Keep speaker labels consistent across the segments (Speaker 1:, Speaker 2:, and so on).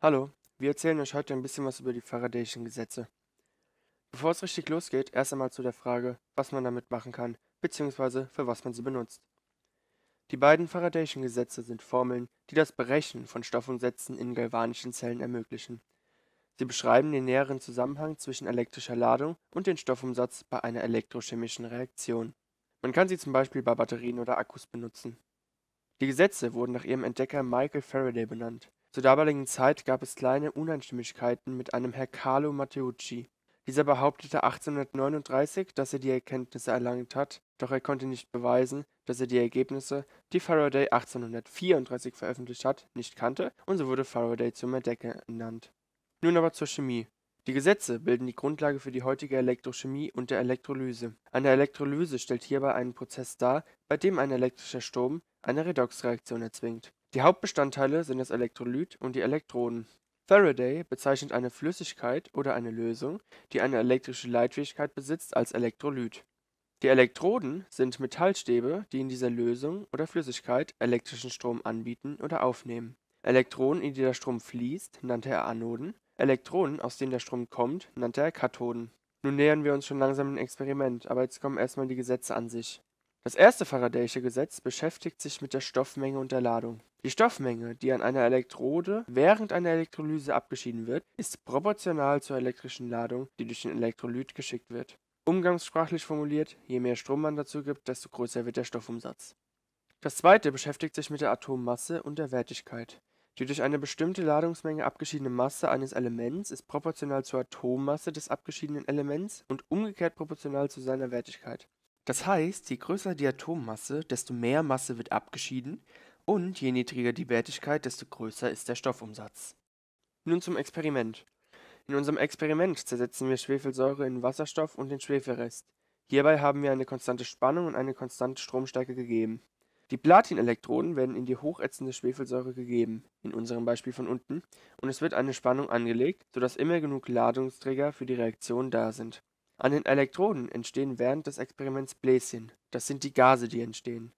Speaker 1: Hallo, wir erzählen euch heute ein bisschen was über die Faradayschen Gesetze. Bevor es richtig losgeht, erst einmal zu der Frage, was man damit machen kann, bzw. für was man sie benutzt. Die beiden Faradayschen Gesetze sind Formeln, die das Berechnen von Stoffumsätzen in galvanischen Zellen ermöglichen. Sie beschreiben den näheren Zusammenhang zwischen elektrischer Ladung und dem Stoffumsatz bei einer elektrochemischen Reaktion. Man kann sie zum Beispiel bei Batterien oder Akkus benutzen. Die Gesetze wurden nach ihrem Entdecker Michael Faraday benannt zur damaligen Zeit gab es kleine Uneinstimmigkeiten mit einem Herr Carlo Matteucci. Dieser behauptete 1839, dass er die Erkenntnisse erlangt hat, doch er konnte nicht beweisen, dass er die Ergebnisse, die Faraday 1834 veröffentlicht hat, nicht kannte und so wurde Faraday zum Entdecker ernannt. Nun aber zur Chemie. Die Gesetze bilden die Grundlage für die heutige Elektrochemie und der Elektrolyse. Eine Elektrolyse stellt hierbei einen Prozess dar, bei dem ein elektrischer Strom eine Redoxreaktion erzwingt die Hauptbestandteile sind das Elektrolyt und die Elektroden. Faraday bezeichnet eine Flüssigkeit oder eine Lösung, die eine elektrische Leitfähigkeit besitzt, als Elektrolyt. Die Elektroden sind Metallstäbe, die in dieser Lösung oder Flüssigkeit elektrischen Strom anbieten oder aufnehmen. Elektronen, in die der Strom fließt, nannte er Anoden, Elektronen, aus denen der Strom kommt, nannte er Kathoden. Nun nähern wir uns schon langsam dem Experiment, aber jetzt kommen erstmal die Gesetze an sich. Das erste Faradaysche Gesetz beschäftigt sich mit der Stoffmenge und der Ladung. Die Stoffmenge, die an einer Elektrode während einer Elektrolyse abgeschieden wird, ist proportional zur elektrischen Ladung, die durch den Elektrolyt geschickt wird. Umgangssprachlich formuliert, je mehr Strom man dazu gibt, desto größer wird der Stoffumsatz. Das zweite beschäftigt sich mit der Atommasse und der Wertigkeit. Die durch eine bestimmte Ladungsmenge abgeschiedene Masse eines Elements ist proportional zur Atommasse des abgeschiedenen Elements und umgekehrt proportional zu seiner Wertigkeit. Das heißt, je größer die Atommasse, desto mehr Masse wird abgeschieden und je niedriger die Wertigkeit, desto größer ist der Stoffumsatz. Nun zum Experiment. In unserem Experiment zersetzen wir Schwefelsäure in Wasserstoff und den Schwefelrest. Hierbei haben wir eine konstante Spannung und eine konstante Stromstärke gegeben. Die Platinelektroden werden in die hochätzende Schwefelsäure gegeben, in unserem Beispiel von unten, und es wird eine Spannung angelegt, sodass immer genug Ladungsträger für die Reaktion da sind. An den Elektroden entstehen während des Experiments Bläschen, das sind die Gase, die entstehen.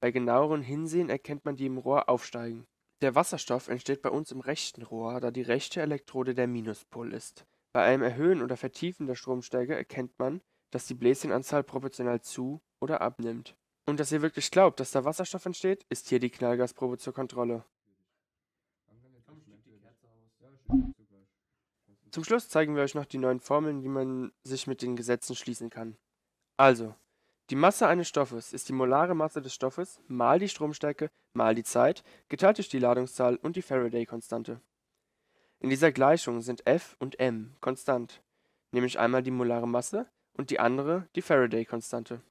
Speaker 1: Bei genauerem Hinsehen erkennt man die im Rohr aufsteigen. Der Wasserstoff entsteht bei uns im rechten Rohr, da die rechte Elektrode der Minuspol ist. Bei einem Erhöhen oder Vertiefen der Stromstärke erkennt man, dass die Bläschenanzahl proportional zu oder abnimmt. Und dass ihr wirklich glaubt, dass da Wasserstoff entsteht, ist hier die Knallgasprobe zur Kontrolle. Zum Schluss zeigen wir euch noch die neuen Formeln, wie man sich mit den Gesetzen schließen kann. Also, die Masse eines Stoffes ist die molare Masse des Stoffes mal die Stromstärke mal die Zeit geteilt durch die Ladungszahl und die Faraday-Konstante. In dieser Gleichung sind F und m konstant, nämlich einmal die molare Masse und die andere die Faraday-Konstante.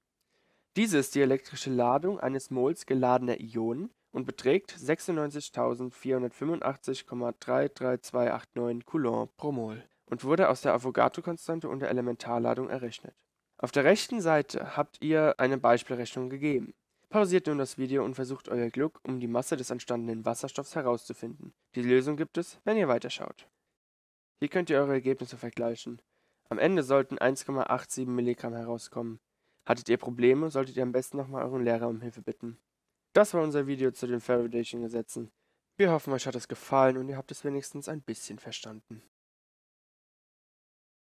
Speaker 1: Diese ist die elektrische Ladung eines Mols geladener Ionen und beträgt 96.485,33289 Coulomb pro Mol und wurde aus der Avogadro-Konstante und der Elementarladung errechnet. Auf der rechten Seite habt ihr eine Beispielrechnung gegeben. Pausiert nun das Video und versucht euer Glück, um die Masse des entstandenen Wasserstoffs herauszufinden. Die Lösung gibt es, wenn ihr weiterschaut. Hier könnt ihr eure Ergebnisse vergleichen. Am Ende sollten 1,87 Milligramm herauskommen. Hattet ihr Probleme, solltet ihr am besten nochmal euren Lehrer um Hilfe bitten. Das war unser Video zu den Faradayschen Gesetzen. Wir hoffen, euch hat es gefallen und ihr habt es wenigstens ein bisschen verstanden.